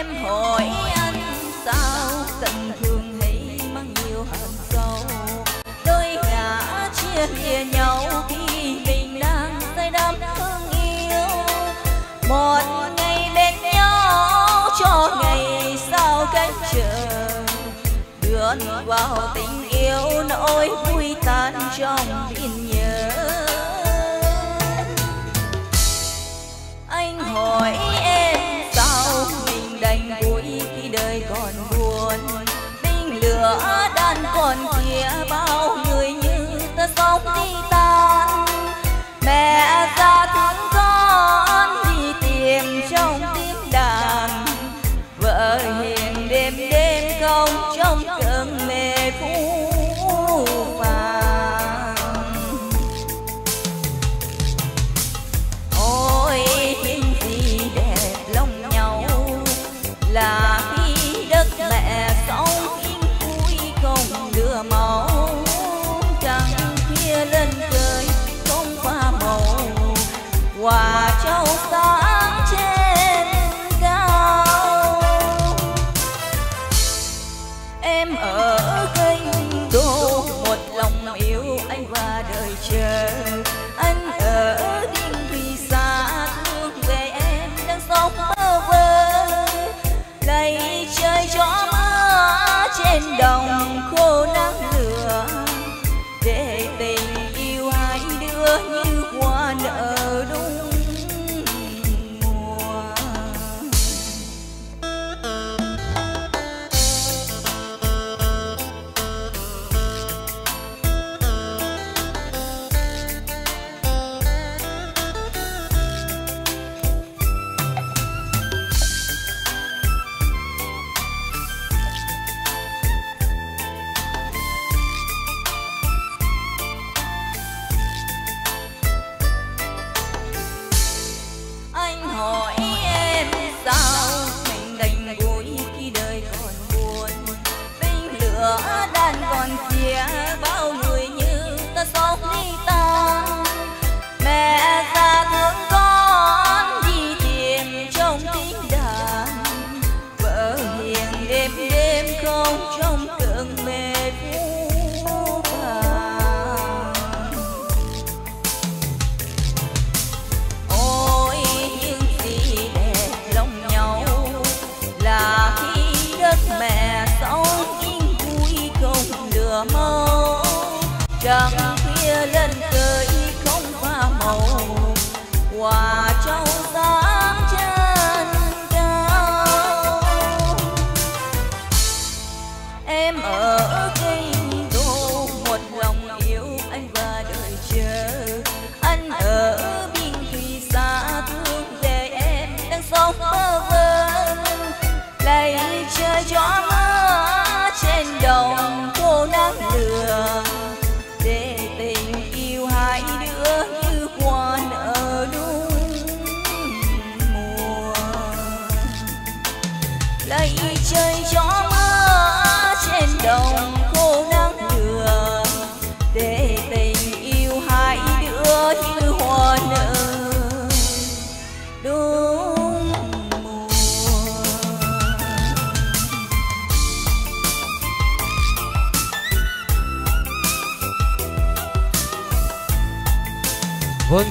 em hỏi anh sao tình thương ấy mang nhiều hận sâu. Đôi ngã chia lìa nhau khi mình đang say đắm thương yêu. Một ngày bên nhau cho ngày sau cách chờ đưa vào tình yêu nỗi lửa đàn còn kia bao người như ta sống đi tan. Mẹ ra thương con đi tìm trong tim đàn. Vợ hiền đêm đêm không trong cơn đưa màu trăng kia lên trời không pha màu. Hòa châu sáng trên cao. Em ở kênh đô một lòng yêu anh và đời chờ. Anh ở điên vì xa thương về em đang sống mơ vơ. Lạy trời cho mưa trên đồng khô để tình đàn còn kia bao màu chẳng mâu trăng khuya lên trời không pha màu. Hoa lạy trời gió mưa trên đồng khô nắng lửa để tình yêu hai đứa như hoa nở đúng mùa. Vâng.